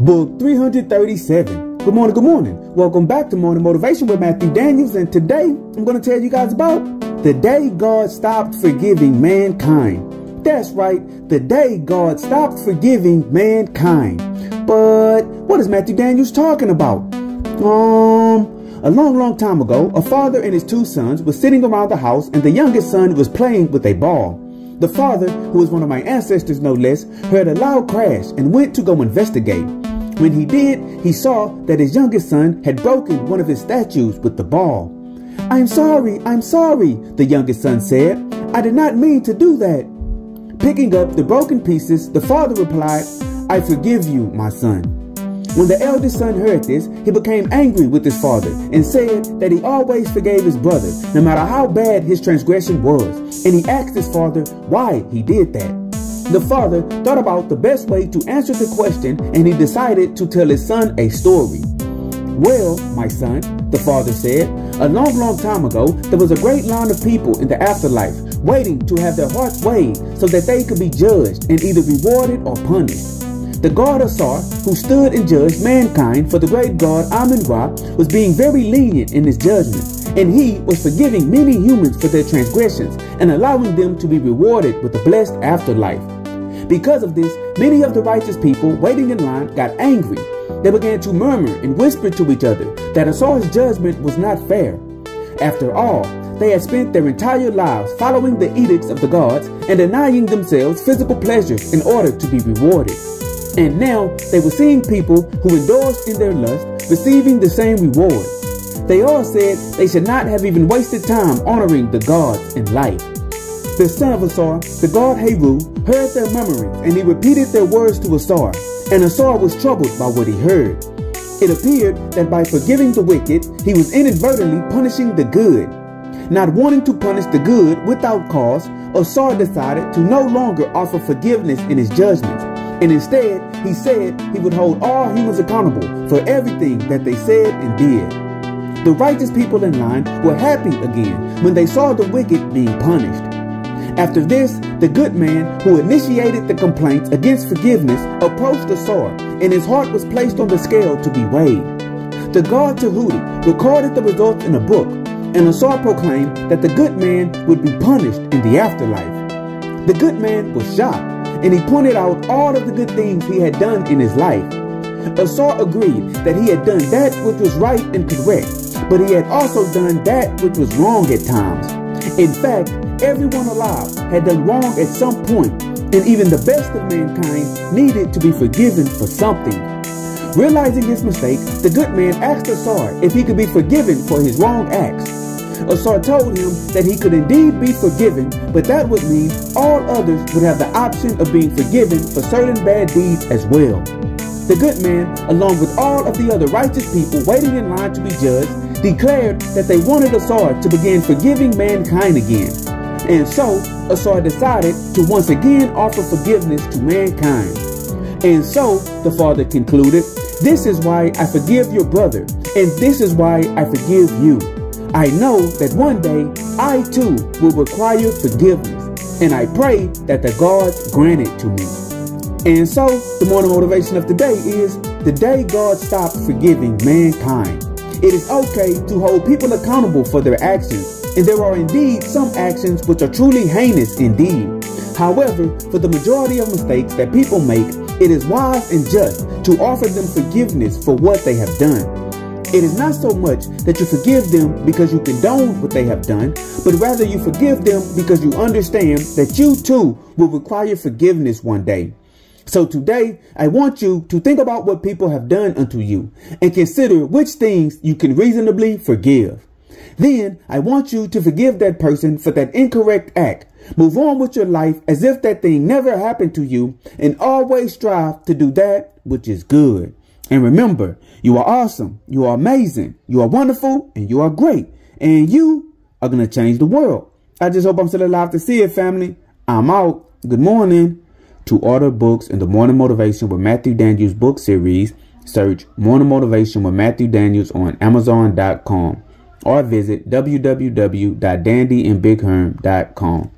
Book 337. Good morning, good morning. Welcome back to Morning Motivation with Matthew Daniels, and today I'm going to tell you guys about the day God stopped forgiving mankind. That's right, the day God stopped forgiving mankind. But what is Matthew Daniels talking about? Um, a long, long time ago, a father and his two sons were sitting around the house, and the youngest son was playing with a ball. The father, who was one of my ancestors no less, heard a loud crash and went to go investigate. When he did, he saw that his youngest son had broken one of his statues with the ball. I'm sorry, I'm sorry, the youngest son said. I did not mean to do that. Picking up the broken pieces, the father replied, I forgive you, my son. When the eldest son heard this, he became angry with his father and said that he always forgave his brother, no matter how bad his transgression was. And he asked his father why he did that. The father thought about the best way to answer the question and he decided to tell his son a story. Well, my son, the father said, a long, long time ago, there was a great line of people in the afterlife waiting to have their hearts weighed so that they could be judged and either rewarded or punished. The god Asar, who stood and judged mankind for the great god Amun-Ra, was being very lenient in his judgment, and he was forgiving many humans for their transgressions and allowing them to be rewarded with a blessed afterlife. Because of this, many of the righteous people waiting in line got angry. They began to murmur and whisper to each other that Asar's judgment was not fair. After all, they had spent their entire lives following the edicts of the gods and denying themselves physical pleasures in order to be rewarded. And now they were seeing people who indulged in their lust receiving the same reward. They all said they should not have even wasted time honoring the gods in life. The son of Asar, the god Heru, heard their murmurings and he repeated their words to Asar, and Asar was troubled by what he heard. It appeared that by forgiving the wicked, he was inadvertently punishing the good. Not wanting to punish the good without cause, Asar decided to no longer offer forgiveness in his judgments and instead, he said he would hold all humans accountable for everything that they said and did. The righteous people in line were happy again when they saw the wicked being punished. After this, the good man who initiated the complaints against forgiveness approached the Asar, and his heart was placed on the scale to be weighed. The god Tahuti recorded the results in a book, and Asar proclaimed that the good man would be punished in the afterlife. The good man was shocked and he pointed out all of the good things he had done in his life. Asar agreed that he had done that which was right and correct, but he had also done that which was wrong at times. In fact, everyone alive had done wrong at some point, and even the best of mankind needed to be forgiven for something. Realizing his mistake, the good man asked Asar if he could be forgiven for his wrong acts. Asar told him that he could indeed be forgiven, but that would mean all others would have the option of being forgiven for certain bad deeds as well. The good man, along with all of the other righteous people waiting in line to be judged, declared that they wanted Asar to begin forgiving mankind again. And so, Asar decided to once again offer forgiveness to mankind. And so, the father concluded, This is why I forgive your brother, and this is why I forgive you. I know that one day I too will require forgiveness, and I pray that the gods grant it to me. And so, the morning motivation of today is the day God stopped forgiving mankind. It is okay to hold people accountable for their actions, and there are indeed some actions which are truly heinous indeed. However, for the majority of mistakes that people make, it is wise and just to offer them forgiveness for what they have done. It is not so much that you forgive them because you condone what they have done, but rather you forgive them because you understand that you too will require forgiveness one day. So today, I want you to think about what people have done unto you and consider which things you can reasonably forgive. Then I want you to forgive that person for that incorrect act. Move on with your life as if that thing never happened to you and always strive to do that which is good. And remember, you are awesome, you are amazing, you are wonderful, and you are great. And you are going to change the world. I just hope I'm still alive to see it, family. I'm out. Good morning. To order books in the Morning Motivation with Matthew Daniels book series, search Morning Motivation with Matthew Daniels on Amazon.com or visit www.dandyandbigherm.com.